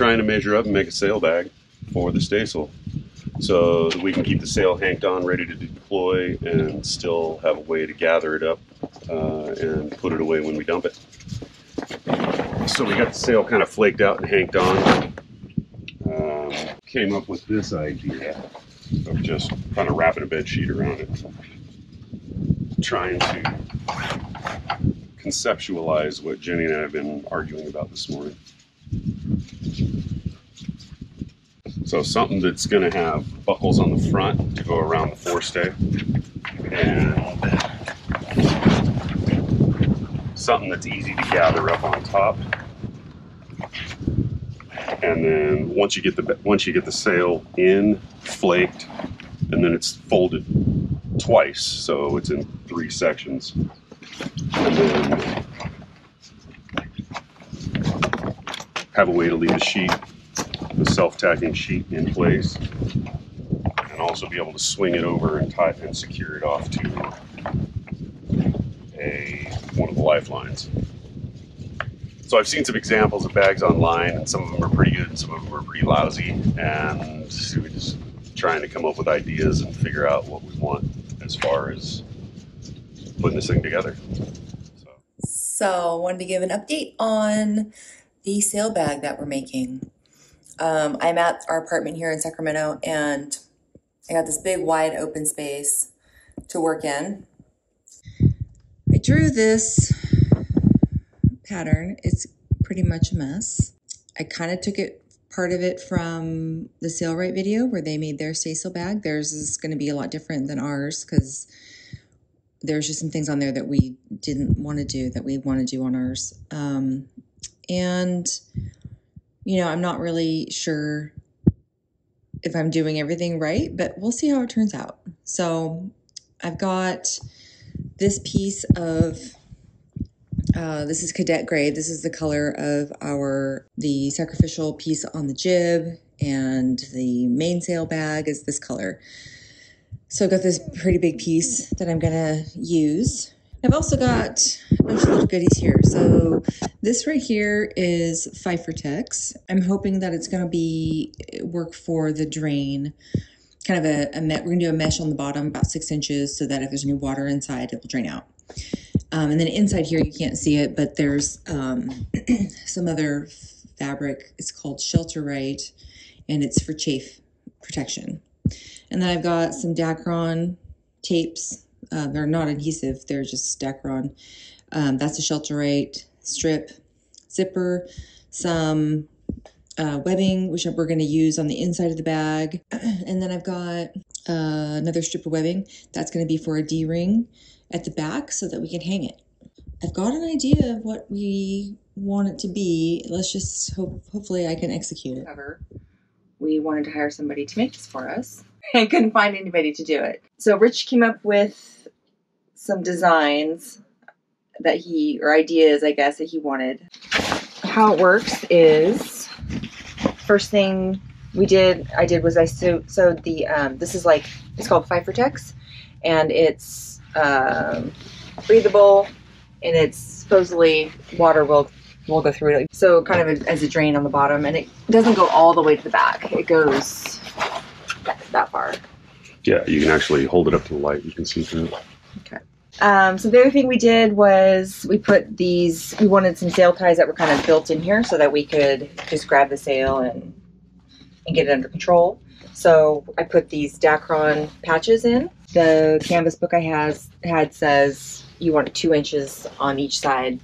trying to measure up and make a sail bag for the staysail so that we can keep the sail hanked on, ready to deploy, and still have a way to gather it up uh, and put it away when we dump it. So we got the sail kind of flaked out and hanked on. Um, came up with this idea of just kind of wrapping a bed sheet around it, trying to conceptualize what Jeni and I have been arguing about this morning. So something that's going to have buckles on the front to go around the forestay, and something that's easy to gather up on top. And then once you get the once you get the sail in, flaked, and then it's folded twice, so it's in three sections. And then have a way to leave the sheet, the self-tacking sheet in place, and also be able to swing it over and tie and secure it off to a one of the lifelines. So I've seen some examples of bags online, and some of them are pretty good, and some of them are pretty lousy. And we're just trying to come up with ideas and figure out what we want as far as putting this thing together. So, So, wanted to give an update on the sail bag that we're making. Um, I'm at our apartment here in Sacramento, and I got this big, wide open space to work in. I drew this pattern. It's pretty much a mess. I kind of took it part of it from the Sailrite video where they made their staysail bag. Theirs is going to be a lot different than ours because there's just some things on there that we didn't want to do that we want to do on ours. Um, and you know, I'm not really sure if I'm doing everything right, but we'll see how it turns out. So I've got this piece of uh, this is cadet gray. This is the color of our the sacrificial piece on the jib, and the mainsail bag is this color. So I've got this pretty big piece that I'm gonna use. I've also got a bunch of little goodies here. So this right here is Tex. I'm hoping that it's gonna be work for the drain. Kind of a, a met, we're gonna do a mesh on the bottom about six inches so that if there's any water inside, it will drain out. Um, and then inside here, you can't see it, but there's um, some other fabric. It's called Shelterite, and it's for chafe protection. And then I've got some Dacron tapes. Uh, they're not adhesive, they're just Dacron. Um, that's a Shelterite strip, zipper, some uh, webbing, which we're going to use on the inside of the bag. And then I've got uh, another strip of webbing. That's going to be for a D-ring at the back so that we can hang it. I've got an idea of what we want it to be. Let's just hope, hopefully I can execute it. However, we wanted to hire somebody to make this for us and couldn't find anybody to do it. So Rich came up with some designs that he, or ideas, I guess, that he wanted. How it works is first thing we did, I did was I sewed, sewed the, um, this is like, it's called Tex, and it's um, breathable and it's supposedly water will will go through it. So kind of as a drain on the bottom, and it doesn't go all the way to the back. It goes that, that far. yeah, you can actually hold it up to the light. You can see through it. Okay. Um, so the other thing we did was we put these. We wanted some sail ties that were kind of built in here, so that we could just grab the sail and and get it under control. So I put these Dacron patches in. The canvas book I has had says you want two inches on each side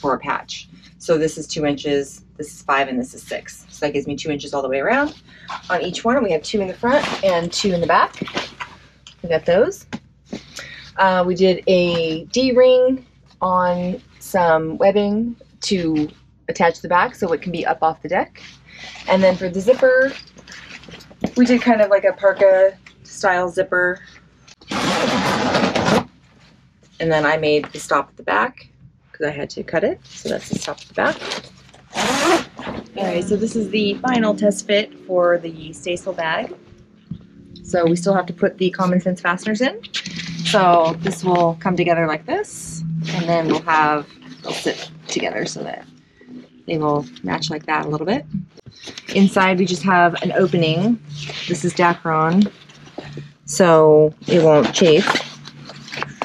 for a patch. So this is two inches, this is five, and this is six. So that gives me two inches all the way around on each one. We have two in the front and two in the back. We got those. Uh, we did a D-ring on some webbing to attach the back so it can be up off the deck. And then for the zipper, we did kind of like a parka style zipper and then I made the stop at the back because I had to cut it. So that's the stop at the back. Alright, so this is the final test fit for the staysail bag. So we still have to put the common sense fasteners in. So this will come together like this, and then we'll have, they'll sit together so that they will match like that a little bit. Inside we just have an opening. This is Dacron, so it won't chafe.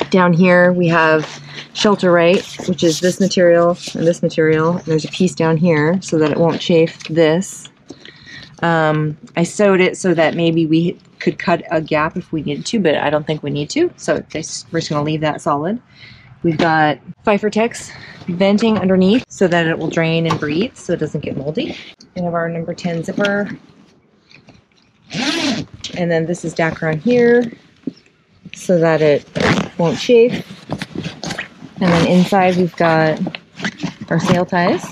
Down here we have Shelterite, which is this material and this material. And there's a piece down here so that it won't chafe this. Um, I sewed it so that maybe we could cut a gap if we needed to, but I don't think we need to. So we're just going to leave that solid. We've got Phifertex venting underneath so that it will drain and breathe so it doesn't get moldy. We have our number 10 zipper. And then this is Dacron here so that it won't chafe. And then inside we've got our sail ties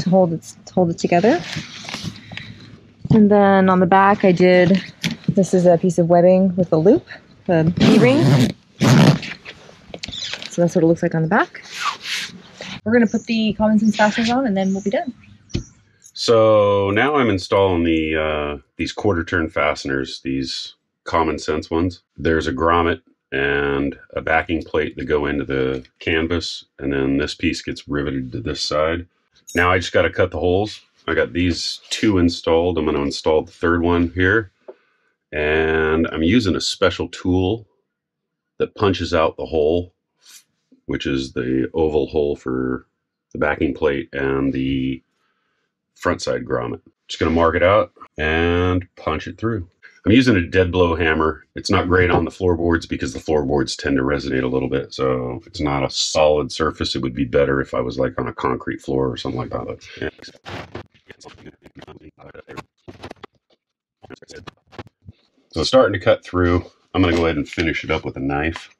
to hold it, to hold it together. And then on the back I did, this is a piece of webbing with a loop, a key-ring. So that's what it looks like on the back. We're gonna put the common sense fasteners on and then we'll be done. So now I'm installing the uh, these quarter turn fasteners, these common sense ones. There's a grommet and a backing plate that go into the canvas, and then this piece gets riveted to this side. Now I just got to cut the holes. I got these two installed. I'm going to install the third one here, and I'm using a special tool that punches out the hole, which is the oval hole for the backing plate and the front side grommet. Just going to mark it out and punch it through. I'm using a dead blow hammer. It's not great on the floorboards because the floorboards tend to resonate a little bit. So it's not a solid surface. It would be better if I was like on a concrete floor or something like that. But, yeah. So starting to cut through. I'm going to go ahead and finish it up with a knife.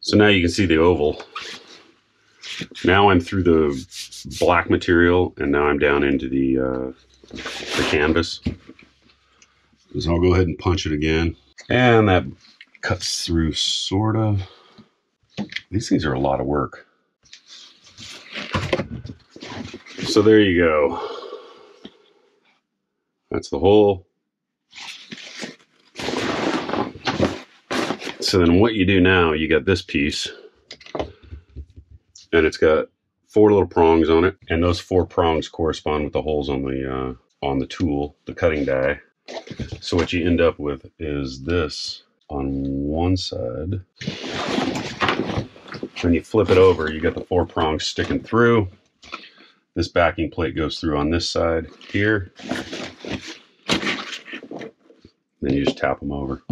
So now you can see the oval. Now I'm through the black material and now I'm down into the, uh, the canvas. So I'll go ahead and punch it again. And that cuts through sort of. These things are a lot of work. So there you go. That's the hole. So then what you do now, you got this piece and it's got four little prongs on it. And those four prongs correspond with the holes on the, uh, on the tool, the cutting die. So what you end up with is this on one side. When you flip it over, you got the four prongs sticking through. This backing plate goes through on this side here. Then you just tap them over.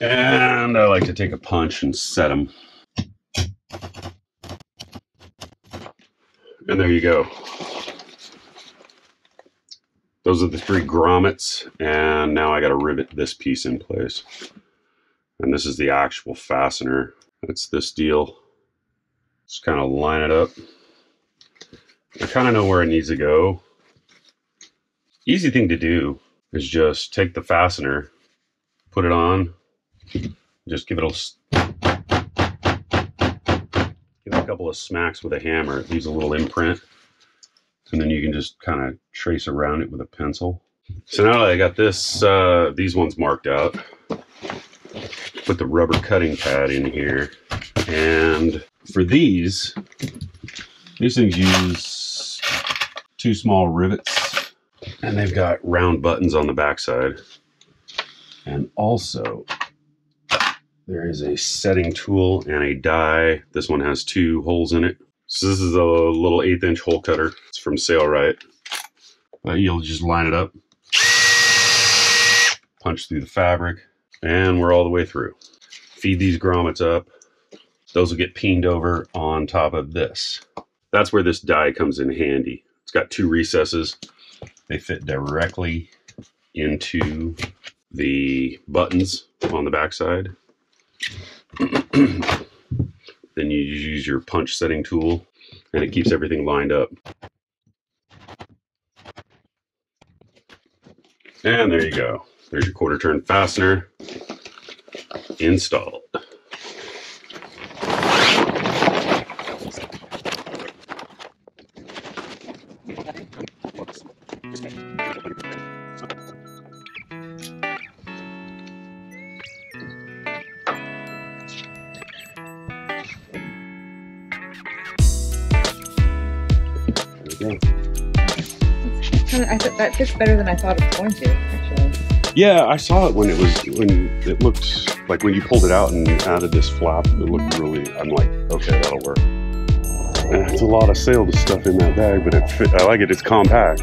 And I like to take a punch and set them. And there you go. Those are the three grommets, and now I got to rivet this piece in place. And this is the actual fastener. It's this deal. Just kind of line it up. I kind of know where it needs to go. Easy thing to do is just take the fastener, put it on, just give it a give it a couple of smacks with a hammer. It leaves a little imprint and then you can just kind of trace around it with a pencil. So now that I got this, uh, these ones marked out, put the rubber cutting pad in here, and for these, these things use two small rivets, and they've got round buttons on the backside, and also there is a setting tool and a die. This one has two holes in it. So this is a little eighth inch hole cutter. It's from Sailrite. Uh, you'll just line it up, punch through the fabric, and we're all the way through. Feed these grommets up. Those will get peened over on top of this. That's where this die comes in handy. It's got two recesses. They fit directly into the buttons on the backside. Then you use your punch setting tool and it keeps everything lined up. And there you go. There's your quarter turn fastener installed. That fits better than I thought it was going to. Actually, Yeah, I saw it when it was when it looked like when you pulled it out and added this flap. It looked really. I'm like, okay, that'll work. It's a lot of sail to stuff in that bag, but it fit, I like it. It's compact.